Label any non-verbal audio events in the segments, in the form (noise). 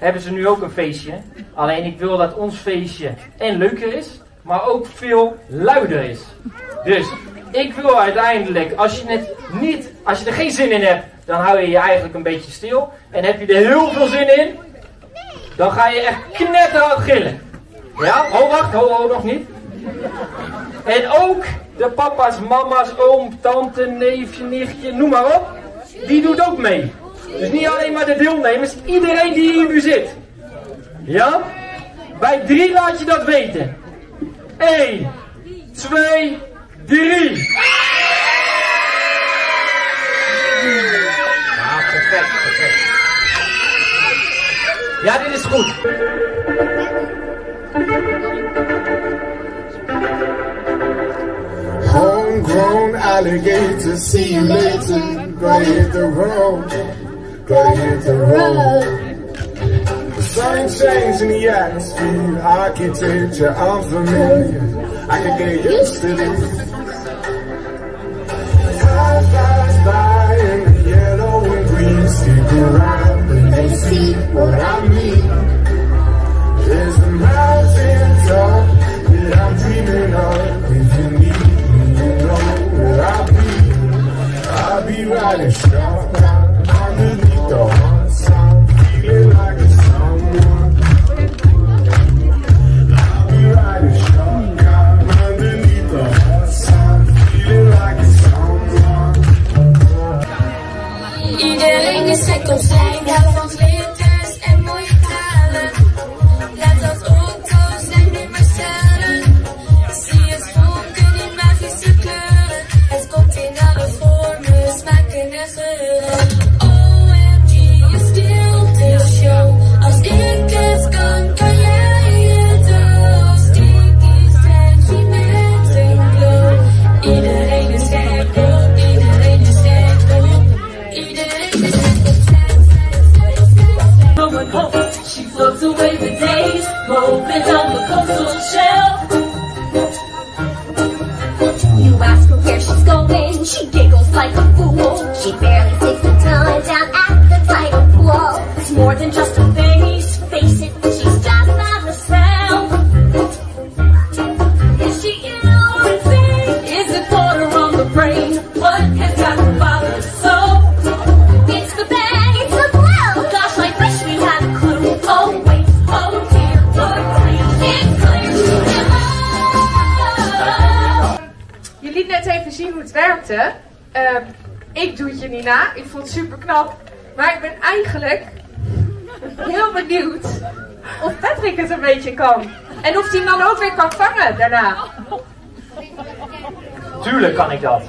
Hebben ze nu ook een feestje. Alleen ik wil dat ons feestje en leuker is, maar ook veel luider is. Dus ik wil uiteindelijk, als je, het niet, als je er geen zin in hebt, dan hou je je eigenlijk een beetje stil. En heb je er heel veel zin in, dan ga je echt knetterhard gillen. Ja? Oh, wacht, ho, ho, nog niet. En ook de papa's, mama's, oom, tante, neefje, nichtje, noem maar op. Die doet ook mee. Dus niet alleen maar de deelnemers, iedereen die hier nu zit. Ja? Bij drie laat je dat weten. 1, 2, 3. Ja, perfect, perfect. Ja, dit is goed. Homegrown alligator, see you later. Hit the road, hit the road. The sun changing the atmosphere, architecture unfamiliar. I can get used to this. Time flies by in the yellow and green. Stick around and they see what I mean. There's the mountain top that I'm dreaming of. If you need me, you know where I'll be. I'll be riding shotgun liet net even zien hoe het werkte. Ehm, ik doe het je niet na. Ik vond het super knap. Maar ik ben eigenlijk heel benieuwd of Patrick het een beetje kan. En of hij hem dan ook weer kan vangen daarna. Tuurlijk kan ik dat.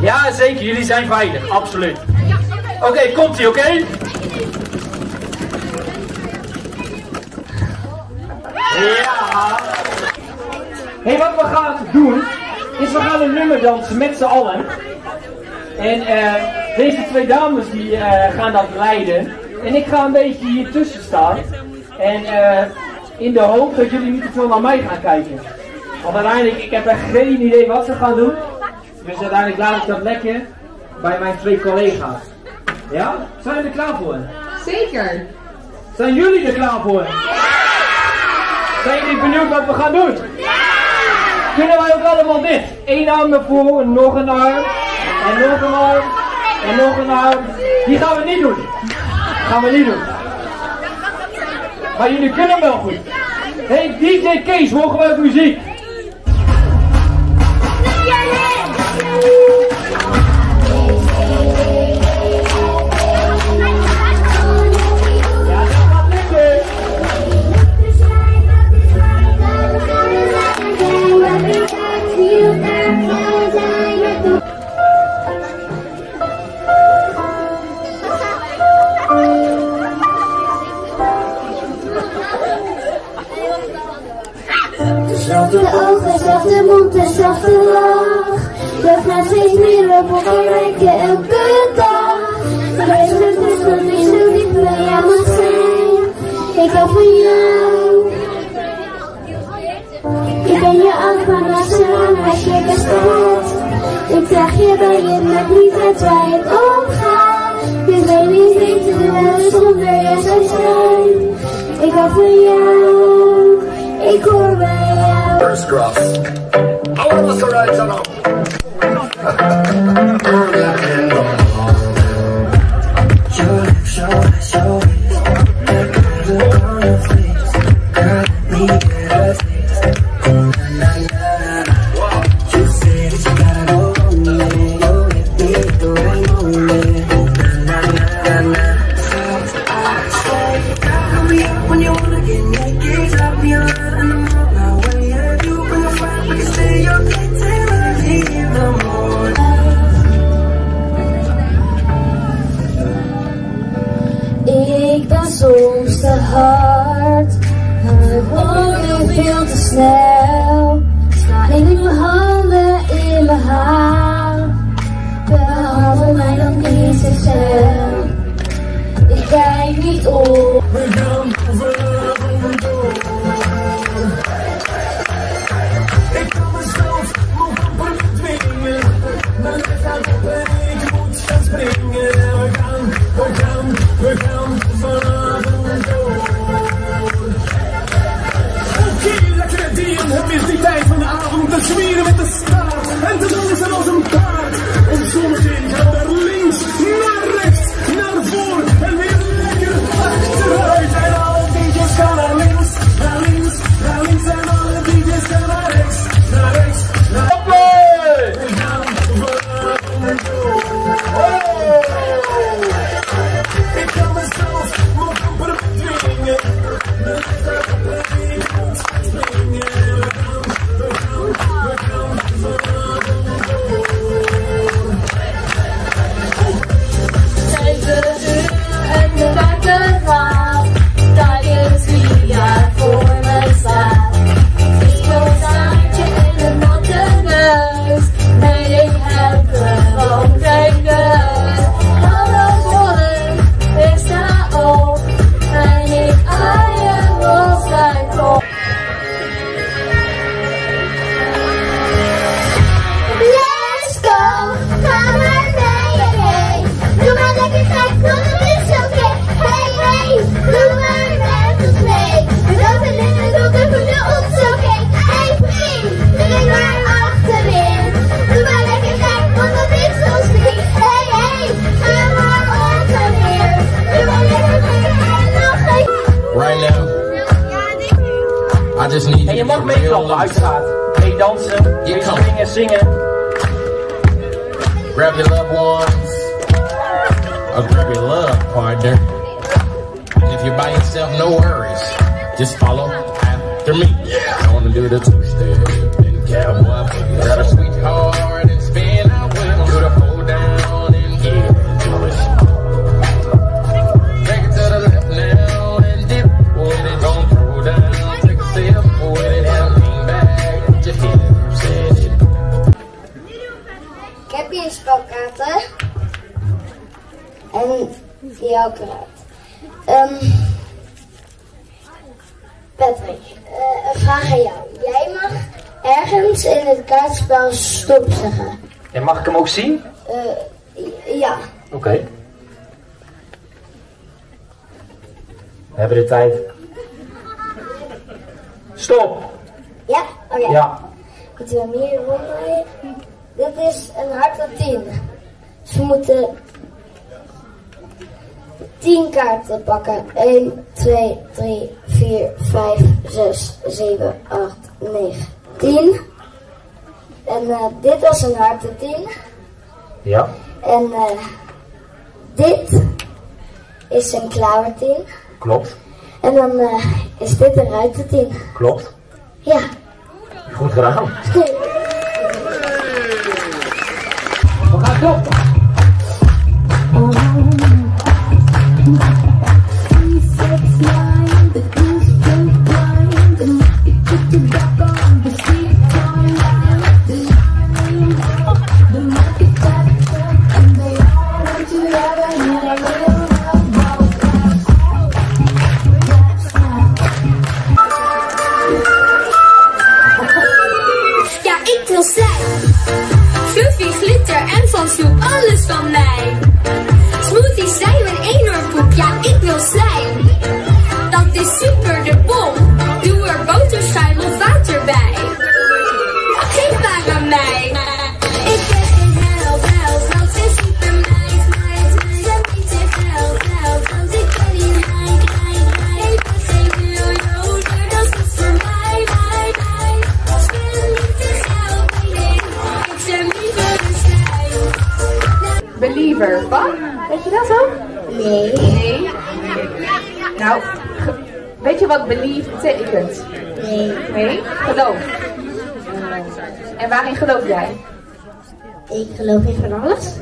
Ja, zeker. Jullie zijn veilig. Absoluut. Oké, komt ie, oké? Ja. hey, wat we gaan doen, is we gaan een nummer dansen met z'n allen. En eh, deze twee dames die eh, gaan dat leiden. En ik ga een beetje hier tussen staan. En eh, in de hoop dat jullie niet te veel naar mij gaan kijken. Want uiteindelijk, ik heb echt geen idee wat ze gaan doen. Dus uiteindelijk laat ik dat lekker bij mijn twee collega's. Ja? Zijn jullie er klaar voor? Zeker. Zijn jullie er klaar voor? Zijn jullie benieuwd wat we gaan doen? Kunnen wij ook allemaal dicht? Eén arm naar voren, nog een arm. En nog een arm. En nog een arm. Die gaan we niet doen. Gaan we niet doen. Maar jullie kunnen wel goed. Hey DJ Kees, mogen we ook muziek? Ik draag je bij je met liefde waar het omgaat. Dus baby, weet leven zonder jou zou zijn. Ik hou van jou, ik hoor bij jou. First cross. I want us to ride yourself, no worries. Just follow after me. Yeah. I wanna do the two-step and cowboy. Grab a sweetheart and spin out with him. Do the hold down and get into it. Take it to the left now and dip with it. Don't throw down, take a sip with it. And lean back, put your hips in it. Ik heb hier spelkaarten. En die hou ik eruit. Ehm Patrick, eh, een vraag aan jou. Jij mag ergens in het kaartspel stop zeggen. En mag ik hem ook zien? Eh, ja. Oké. We hebben de tijd. Stop! Ja? Oké. Ja. Moeten we hem hier ronddraaien? Dit is een harte 10. Dus we moeten 10 kaarten pakken. 1, 2, 3, 4, 5, 6, 7, 8, 9, 10. En eh, dit was een harte 10. Ja. En eh, dit is een klauwe 10. Klopt. En dan eh, is dit een ruiten 10. Klopt. Ja. Goed gedaan. Oké. (laughs) We gaan kloppen. some mad. Weet je dat ook? Nee. Nee? Nou, weet je wat believe betekent? Nee. Nee? Geloof. En waarin geloof jij? Ik geloof in van alles.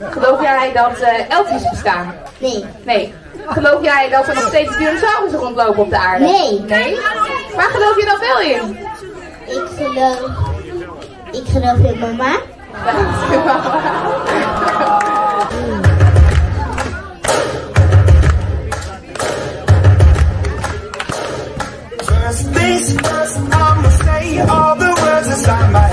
Geloof jij dat eh, uh, elfjes bestaan? Nee. Nee. Geloof jij dat er nog steeds dinosaurus rondlopen op de aarde? Nee. Nee? Waar geloof je dan wel in? Ik geloof... Ik geloof in mama. (laughs) first, I'ma say all the words inside my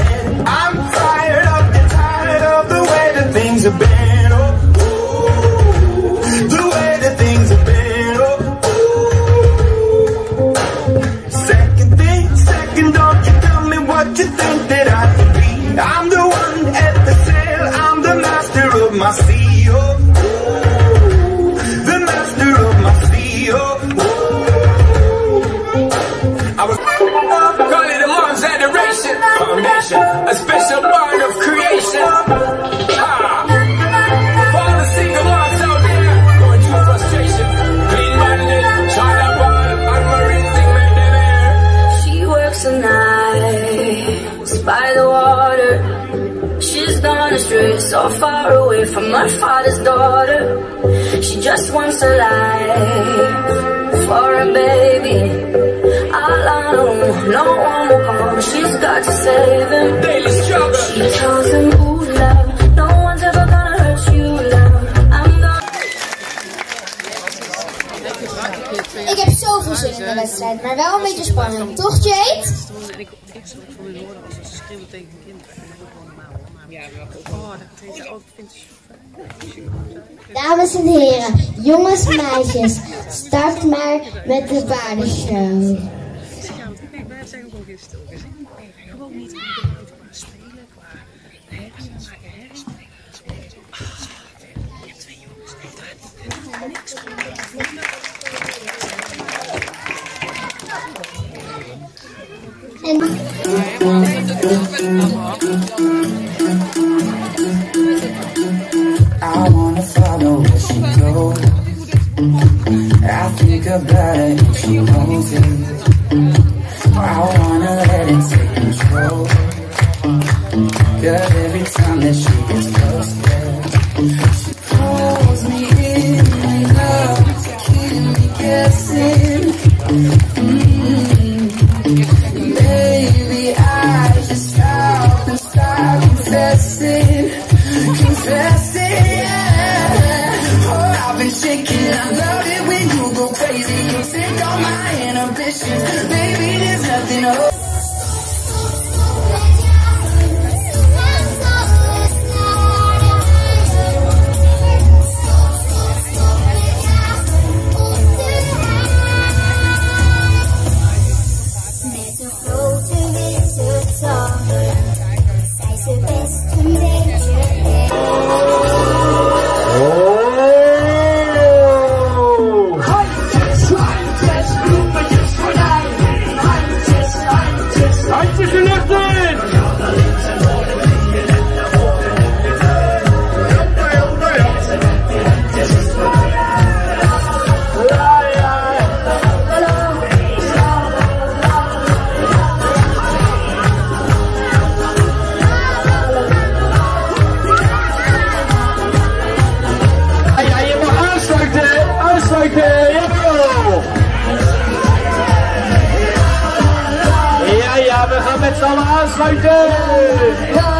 so far away from her father's daughter. She just wants a life for a baby. All alone, no one will come. She's got to save him. Daily struggle. She tells him, Ooh, love, no one's ever gonna hurt you, love. I'm gonna. Ik heb zoveel zin in de wedstrijd, maar wel een beetje spannend. Toch, Jade? En ik op het eerste wat ik van wilde horen als ze schreeuwen tegen een wel ja, oh, dat ze ook, Dames en heren, jongens en meisjes, start maar met de paardenshow. Kijk, wij zijn ook al gezien. Gewoon niet qua spelen, qua hersen, maken hersen. Je hebt twee jongens, niks to this girl's Lieutenant! Ja, ja,